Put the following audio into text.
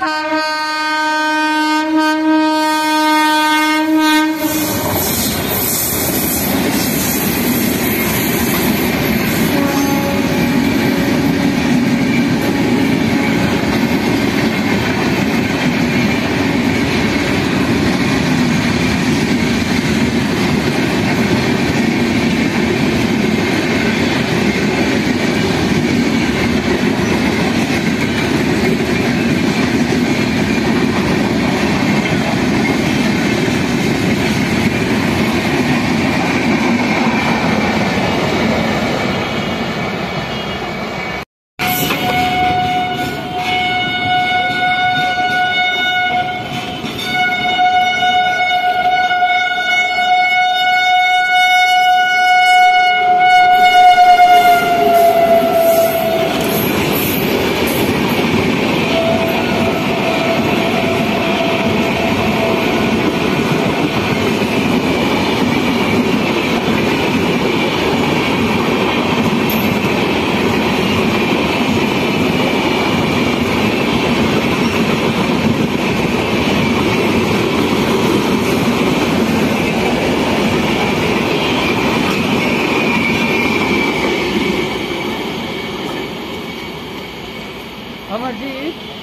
Ha ha! Vamos de